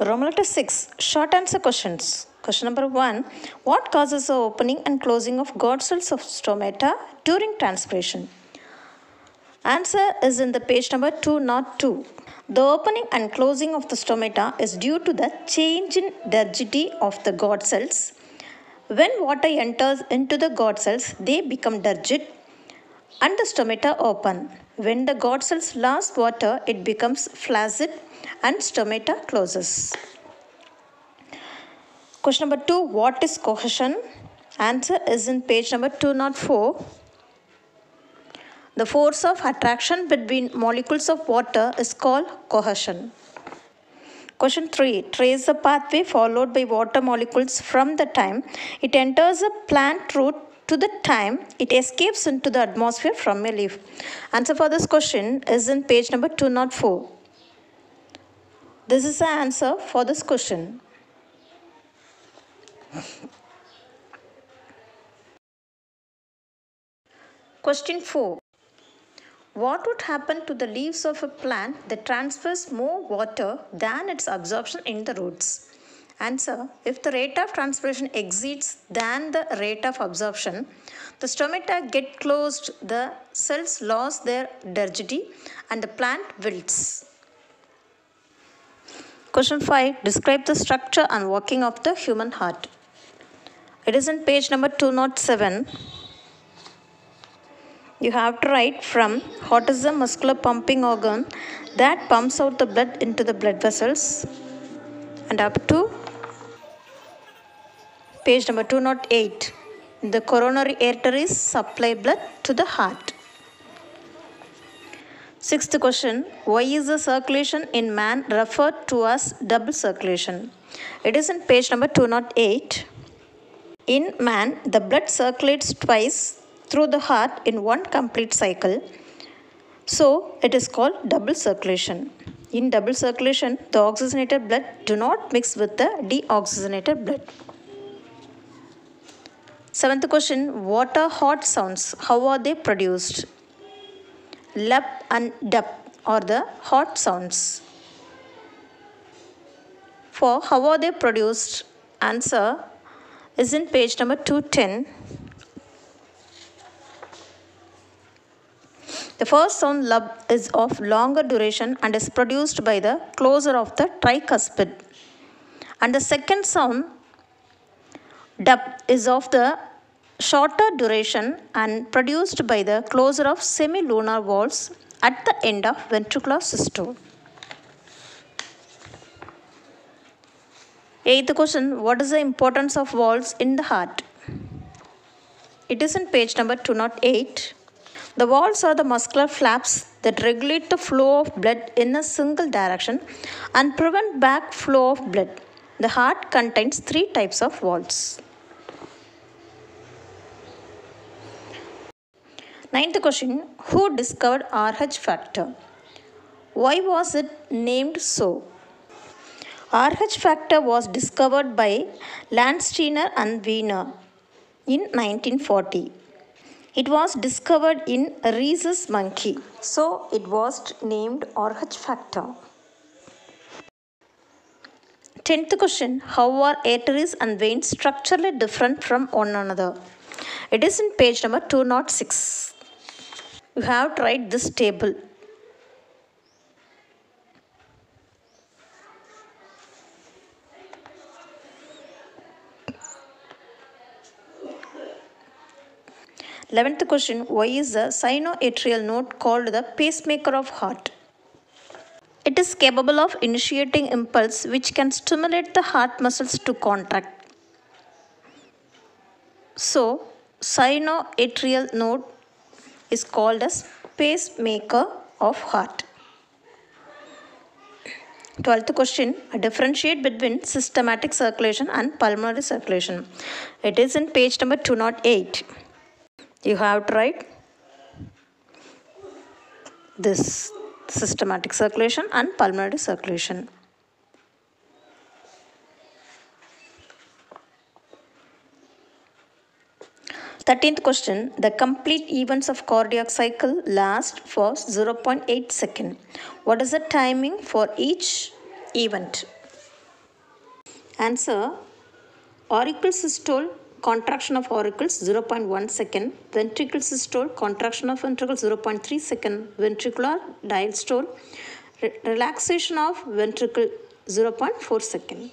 Roman letter 6. Short answer questions. Question number 1. What causes the opening and closing of guard cells of stomata during transpiration? Answer is in the page number 202. The opening and closing of the stomata is due to the change in turgidity of the guard cells. When water enters into the guard cells, they become turgid and the stomata open. When the guard cells lose water, it becomes flaccid and stomata closes. Question number 2. What is cohesion? Answer is in page number 204. The force of attraction between molecules of water is called cohesion. Question 3. Trace the pathway followed by water molecules from the time it enters a plant root to the time it escapes into the atmosphere from a leaf. Answer for this question is in page number 204. This is the answer for this question. Question 4. What would happen to the leaves of a plant that transpires more water than its absorption in the roots? Answer. If the rate of transpiration exceeds than the rate of absorption, the stomata get closed, the cells lose their turgidity and the plant wilts. Question 5. Describe the structure and working of the human heart. It is in page number 207. You have to write from what is the muscular pumping organ that pumps out the blood into the blood vessels and up to page number 208. The coronary arteries supply blood to the heart. Sixth question Why is the circulation in man referred to as double circulation? It is in page number 208. In man, the blood circulates twice through the heart in one complete cycle. So, it is called double circulation. In double circulation, the oxygenated blood do not mix with the deoxygenated blood. Seventh question What are heart sounds? How are they produced? Lub and dup are the heart sounds. For how are they produced? Answer is in page number 210. The first sound lub is of longer duration and is produced by the closure of the tricuspid. And the second sound dup is of the shorter duration and produced by the closure of semilunar valves at the end of ventricular systole. Eighth question What is the importance of valves in the heart? It is in page number 208. The valves are the muscular flaps that regulate the flow of blood in a single direction and prevent back flow of blood. The heart contains three types of valves. Ninth question Who discovered RH factor? Why was it named so? RH factor was discovered by Landsteiner and Wiener in 1940. It was discovered in rhesus monkey, so it was named RH factor. Tenth question How are arteries and veins structurally different from one another? It is in page number 206. You have write this table. Eleventh question Why is the sinoatrial node called the pacemaker of heart? It is capable of initiating impulse which can stimulate the heart muscles to contract. So, sinoatrial node is called as pacemaker of heart. 12th question differentiate between systematic circulation and pulmonary circulation. It is in page number 208. You have to write this systematic circulation and pulmonary circulation. Thirteenth question. The complete events of cardiac cycle last for 0.8 second. What is the timing for each event? Answer auricle systole contraction of auricles 0.1 second, ventricle systole contraction of ventricles 0.3 second, ventricular diastole re- relaxation of ventricle 0.4 second.